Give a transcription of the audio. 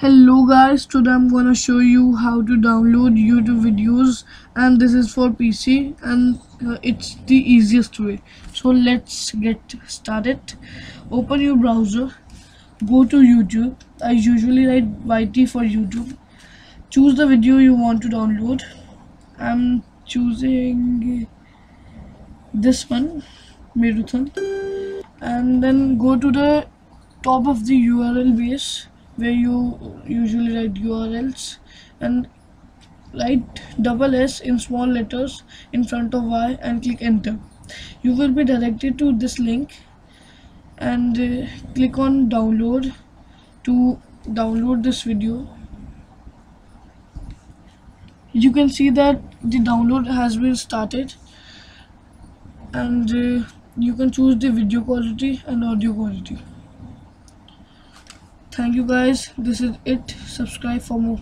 hello guys today i'm gonna show you how to download youtube videos and this is for pc and uh, it's the easiest way. So let's get started. Open your browser go to youtube. I usually write yt for youtube. Choose the video you want to download. I'm choosing this one Meruthon and then go to the top of the url base where you usually write URLs and write double S in small letters in front of Y and click enter. You will be directed to this link and uh, click on download to download this video. You can see that the download has been started and uh, you can choose the video quality and audio quality thank you guys. This is it. Subscribe for more